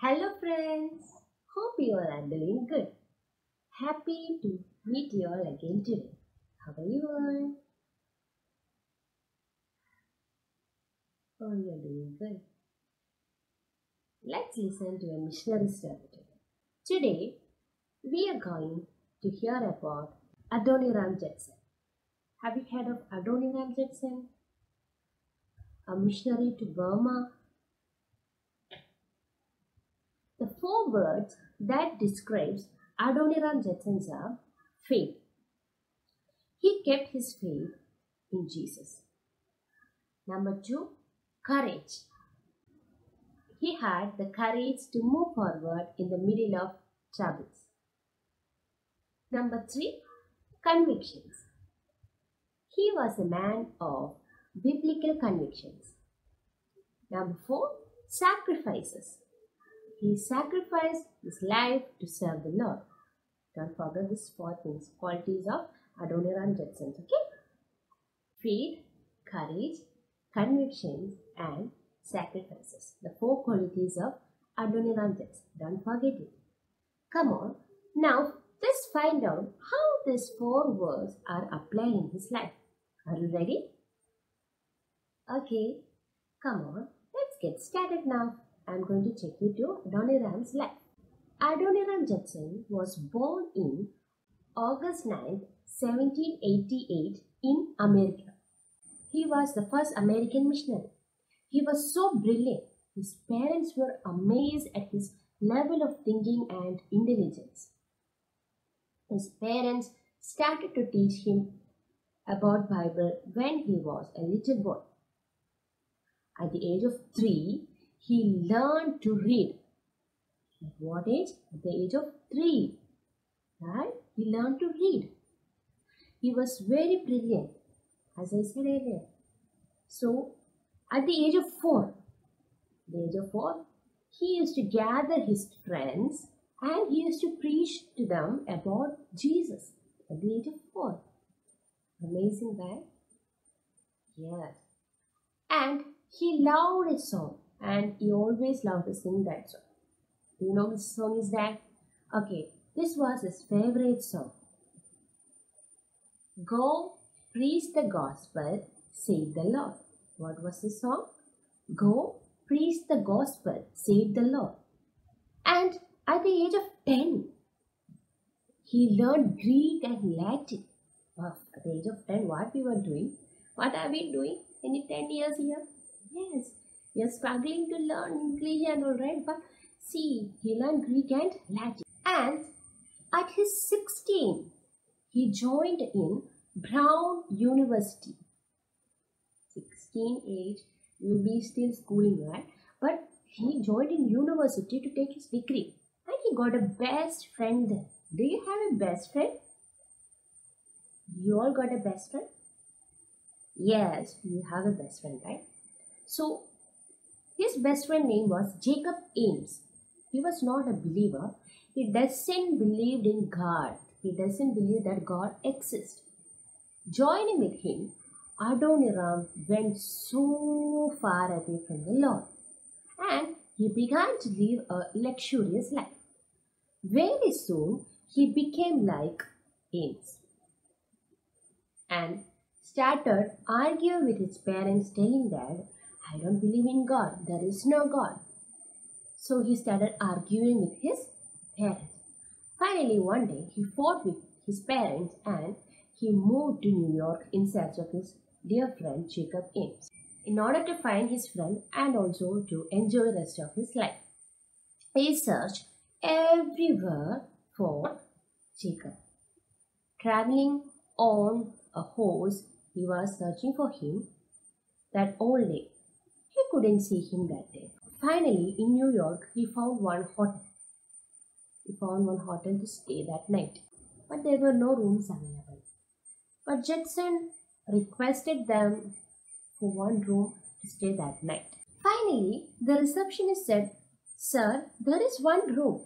Hello friends, hope you all are doing good. Happy to meet you all again today. How are you all? Oh, you are doing good. Let's listen to a missionary story today. Today, we are going to hear about Adoniram Judson. Have you heard of Adoniram Judson? A missionary to Burma the four words that describes Adoniram Judson's faith. He kept his faith in Jesus. Number two, courage. He had the courage to move forward in the middle of troubles. Number three, convictions. He was a man of biblical convictions. Number four, sacrifices. He sacrificed his life to serve the Lord. Don't forget these four things, qualities of Adoniram Judson. Okay? Faith, courage, convictions, and sacrifices. The four qualities of Adoniram Judson. Don't forget it. Come on. Now, let's find out how these four words are applied in his life. Are you ready? Okay. Come on. Let's get started now. I'm going to take you to Adoniram's life. Adoniram Judson was born in August 9, 1788 in America. He was the first American missionary. He was so brilliant. His parents were amazed at his level of thinking and intelligence. His parents started to teach him about Bible when he was a little boy. At the age of 3, he learned to read. At what age? At the age of three. Right? He learned to read. He was very brilliant, as I said earlier. So, at the age of four, the age of four, he used to gather his friends and he used to preach to them about Jesus at the age of four. Amazing, right? Yes. And he loved a song and he always loved to sing that song. Do you know which song is that? Okay, this was his favorite song. Go preach the gospel, save the Lord. What was the song? Go preach the gospel, save the Lord. And at the age of 10, he learned Greek and Latin. Wow, at the age of 10, what we were doing? What are we been doing in 10 years here? Yes, we are struggling to learn English and all right, but see, he learned Greek and Latin. And at his 16, he joined in Brown University. 16 age, you'll be still schooling, right? But he joined in university to take his degree. And he got a best friend. Do you have a best friend? You all got a best friend? Yes, you have a best friend, right? So his best friend name was Jacob Ames. He was not a believer. He doesn't believe in God. He doesn't believe that God exists. Joining with him, Adoniram went so far away from the Lord and he began to live a luxurious life. Very soon, he became like Ames and started arguing with his parents, telling that I don't believe in God. There is no God. So he started arguing with his parents. Finally, one day, he fought with his parents and he moved to New York in search of his dear friend Jacob Ames in order to find his friend and also to enjoy the rest of his life. He searched everywhere for Jacob. Traveling on a horse, he was searching for him that day couldn't see him that day. Finally, in New York, he found one hotel. He found one hotel to stay that night, but there were no rooms available. But Judson requested them for one room to stay that night. Finally, the receptionist said, Sir, there is one room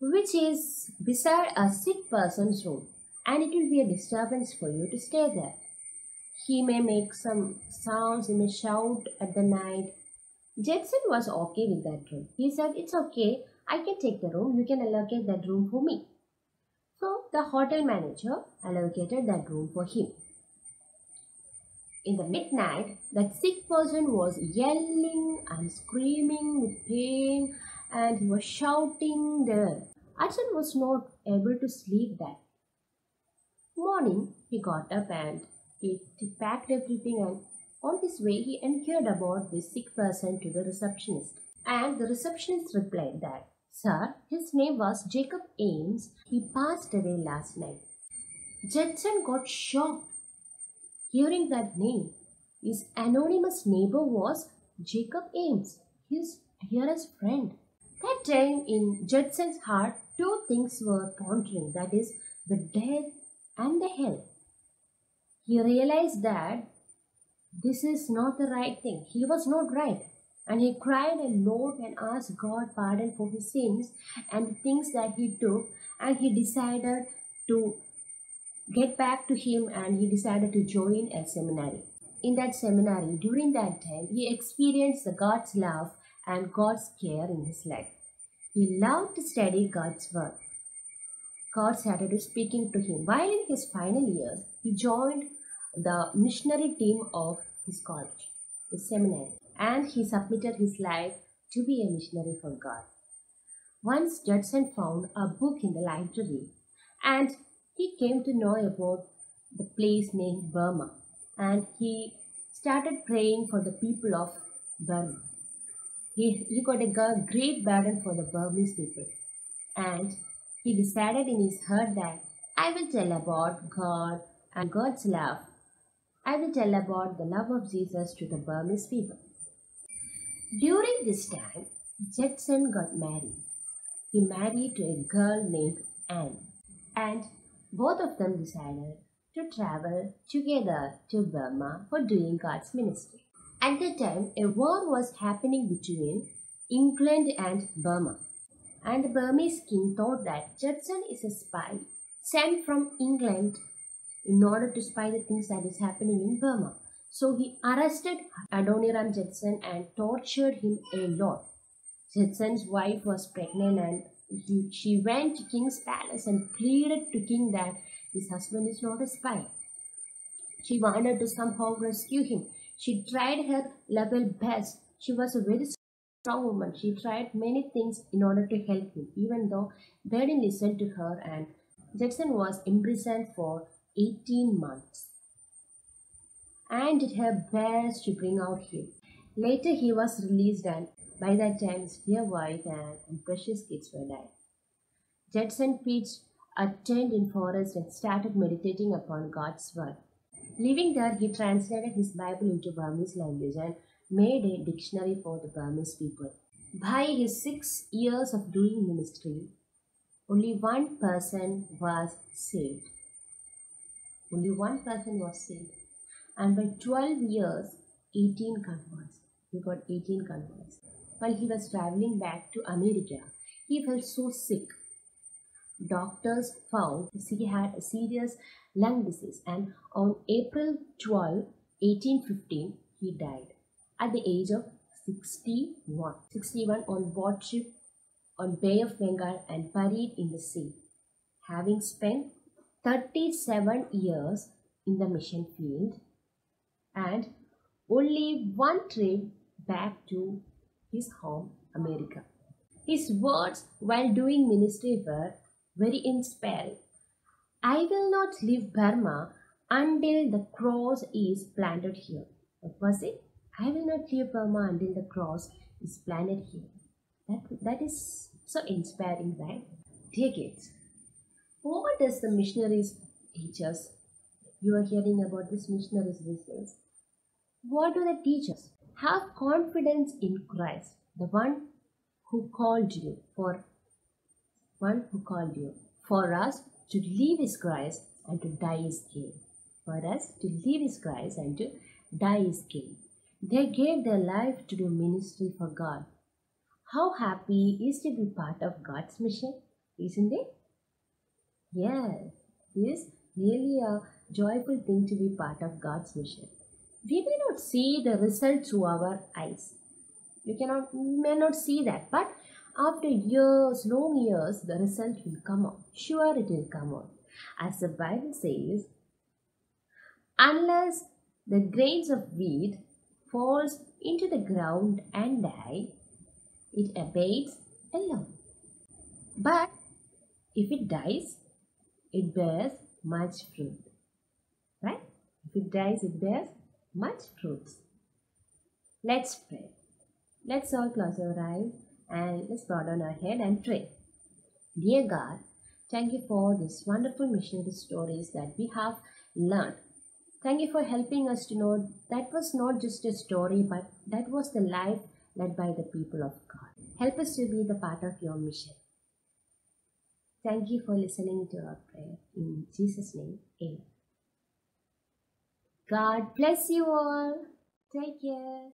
which is beside a sick person's room and it will be a disturbance for you to stay there. He may make some sounds, he may shout at the night, Judson was okay with that room. He said, It's okay, I can take the room, you can allocate that room for me. So the hotel manager allocated that room for him. In the midnight, that sick person was yelling and screaming with pain and he was shouting there. Judson was not able to sleep that morning. He got up and he packed everything and on his way, he inquired about this sick person to the receptionist. And the receptionist replied that, Sir, his name was Jacob Ames. He passed away last night. Judson got shocked. Hearing that name, his anonymous neighbor was Jacob Ames, his dearest friend. That time in Judson's heart, two things were pondering that is, the death and the hell. He realized that this is not the right thing. He was not right. And he cried a lot and asked God pardon for his sins and the things that he took. And he decided to get back to him and he decided to join a seminary. In that seminary, during that time, he experienced the God's love and God's care in his life. He loved to study God's word. God started speaking to him. While in his final years, he joined the missionary team of his college, the seminary, and he submitted his life to be a missionary for God. Once Judson found a book in the library and he came to know about the place named Burma and he started praying for the people of Burma. He, he got a great burden for the Burmese people and he decided in his heart that I will tell about God and God's love I will tell about the love of Jesus to the Burmese people. During this time, Judson got married. He married to a girl named Anne, and both of them decided to travel together to Burma for doing God's ministry. At that time, a war was happening between England and Burma, and the Burmese king thought that Judson is a spy sent from England in order to spy the things that is happening in Burma. So he arrested Adoniram Judson and tortured him a lot. Judson's wife was pregnant and he, she went to king's palace and pleaded to king that his husband is not a spy. She wanted to somehow rescue him. She tried her level best. She was a very strong woman. She tried many things in order to help him, even though they didn't listen to her and Judson was imprisoned for 18 months and did her best to bring out him. Later he was released and by that time his dear wife and, precious kids were dead. Judson pitched a tent in forest and started meditating upon God's word. Living there, he translated his Bible into Burmese language and made a dictionary for the Burmese people. By his six years of doing ministry, only one person was saved. Only one person was saved. And by 12 years, 18 converts. He got 18 converts. While he was traveling back to America, he felt so sick. Doctors found he had a serious lung disease, and on April 12, 1815, he died at the age of 61. 61 on board ship on Bay of Bengal and buried in the sea, having spent 37 years in the mission field and only one trip back to his home, America. His words while doing ministry were very inspiring. I will not leave Burma until the cross is planted here. What was it? I will not leave Burma until the cross is planted here. That, that is so inspiring, right? Take it. What does the missionaries teach us? You are hearing about these missionaries these days. What do they teach us? Have confidence in Christ, the one who called you for one who called you. For us to live is Christ and to die is gain. For us to live is Christ and to die is gain. They gave their life to do ministry for God. How happy is to be part of God's mission, isn't it? Yes, it is really a joyful thing to be part of God's mission. We may not see the result through our eyes, You cannot, may not see that, but after years, long years, the result will come out. Sure, it will come out. As the Bible says, unless the grains of wheat falls into the ground and die, it abates alone. But if it dies, it bears much fruit. Right? If it dies, it bears much fruits. Let's pray. Let's all close our eyes and let's bow down our head and pray. Dear God, thank you for these wonderful missionary stories that we have learned. Thank you for helping us to know that was not just a story, but that was the life led by the people of God. Help us to be the part of your mission. Thank you for listening to our prayer. In Jesus' name, Amen. God bless you all. Take care.